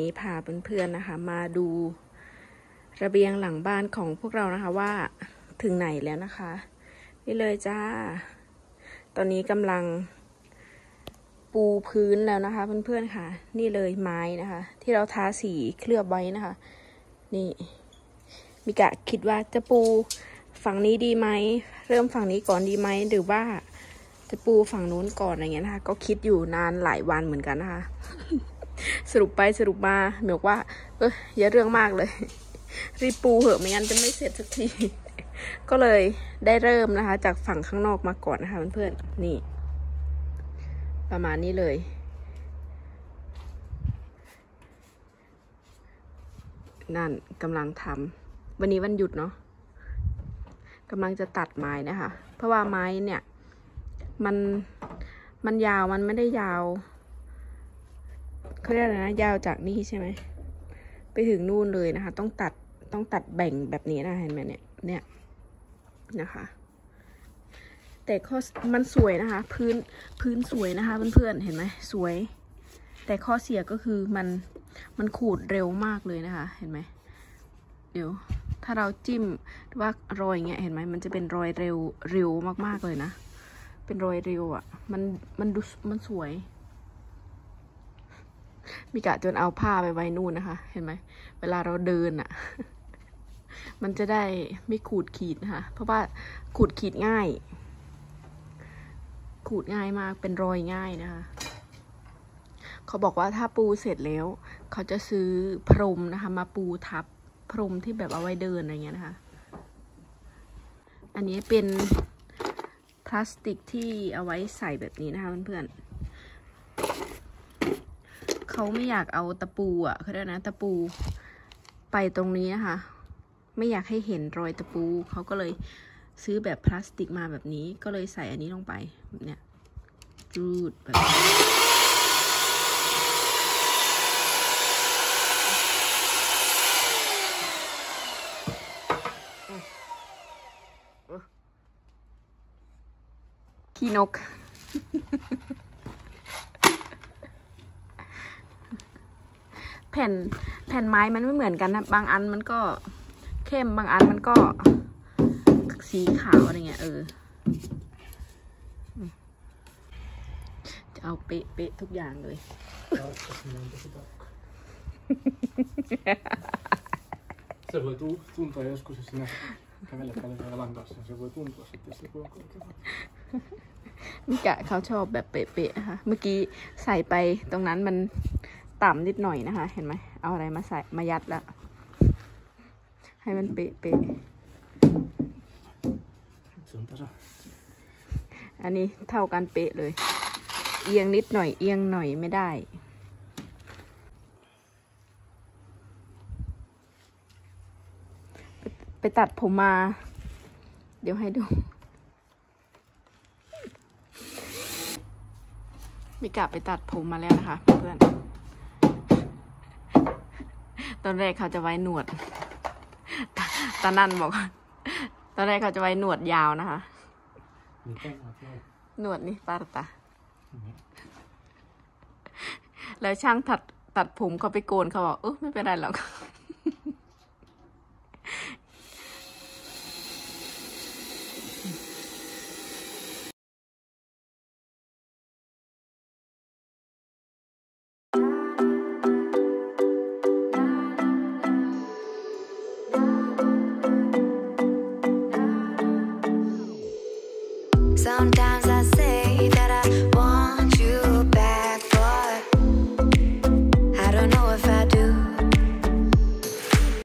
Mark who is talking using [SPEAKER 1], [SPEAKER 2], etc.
[SPEAKER 1] นี้พาเพื่อนๆนะคะ มาดู ระเบียงหลังบ้านของพวกเรานะคะว่าถึงไหนแล้วนะคะ นี่เลยจ้า ตอนนี้กำลัง ปูพื้นแล้วนะคะ เพื่อนๆค่ะ นี่เลยไม้นะคะ ที่เราทาสีเคลือบไว้นะคะ นี่มิกะคิดว่าจะปูฝั่งนี้ดีไหม เริ่มฝั่งนี้ก่อนดีไหม หรือว่าจะปูฝั่งนู้นก่อนอะไรเงี้ยนะคะ ก็คิดอยู่นานหลายวันเหมือนกันนะคะ สรุปไปสรุปมาเหมียวว่า เอออย่าเรื่องมากเลย รีปูเหอะไม่งั้นจะไม่เสร็จสักที ก็เลยได้เริ่มนะคะ จากฝั่งข้างนอกมาก่อนนะคะเพื่อนๆนี่ ประมาณนี้เลยนั่นกำลังทำวันนี้วันหยุดเนาะกำลังจะตัดไม้นะคะ เพราะว่าไม้เนี่ย มันมันยาวมันไม่ได้ยาว เขาเรียกอะไรนะ ยาวจากนี่ใช่ไหม ไปถึงนู่นเลยนะคะ ต้องตัด ต้องตัดแบ่งแบบนี้นะเห็นไหมเนี่ย เนี่ย นะคะ แต่ข้อมันสวยนะคะ พื้น พื้นสวยนะคะเพื่อนๆ เห็นไหมสวย แต่ข้อเสียก็คือมัน มันขูดเร็วมากเลยนะคะ เห็นไหม เดี๋ยว ถ้าเราจิ้มหรือว่ารอยเงี้ย เห็นไหม มันจะเป็นรอยเร็ว เร็วมากๆเลยนะ เป็นรอยเร็วอะ่ะ มัน มันดู มันสวย มีกะจนเอาผ้าไปไว้นู่นนะคะ เห็นไหม เวลาเราเดินอะ่ะ มันจะได้ไม่ขูดขีดนะคะ เพราะว่าขูดขีดง่าย ขูดง่ายมาก เป็นรอยง่ายนะคะ เขาบอกว่าถ้าปูเสร็จแล้ว เขาจะซื้อพรมนะคะ มาปูทับพรมที่แบบเอาไว้เดินอะไรเงี้ยนะคะ อันนี้เป็นพลาสติกที่เอาไว้ใส่แบบนี้นะคะเพื่อนๆ เขาไม่อยากเอาตะปูอะเขาเรียกนะตะปู ไปตรงนี้นะคะไม่อยากให้เห็นรอยตะปู เขาก็เลยซื้อแบบพลาสติกมาแบบนี้ ก็เลยใส่อันนี้ลงไปแบบเนี้ยจูดแบบนี้ขี้นก ผ่นแผ่นไม้มันไม่เหมือนกันนะ บางอันมันก็เข้มบางอันมันก็สีขาวอะไรเงี้ยเออ จะเอาเป๊ะเป๊ะทุกอย่างเลย
[SPEAKER 2] Se voi tu- tuntua joskus, jos sinä kävelet paljon jalan kanssa, niin se voi tuntua sitten se kuinka korkea.
[SPEAKER 1] มิกะเขาชอบแบบเป๊ะๆนะคะเมื่อกี้ใส่ไปตรงนั้นมัน ต่ำนิดหน่อยนะคะ เห็นไหมเอาอะไรมาใส่มายัดแล้วให้มันเป๊ะ
[SPEAKER 2] Se on tasa.
[SPEAKER 1] ๆอันนี้เท่ากันเป๊ะเลย เอียงนิดหน่อยเอียงหน่อยไม่ได้ไปไปตัดผมมา เดี๋ยวให้ดูมิกะไปตัดผมมาแล้วนะคะเพื่อน ตอนแรกเขาจะไว้หนวดตตานั่นบอก ตอนแรกเขาจะไว้หนวดยาวนะคะ หนวดนี่ปาตาแล้วช่างตัดตัดผมเขาไปโกนเขาบอกเออไม่เป็นไรหรอก
[SPEAKER 3] down, down.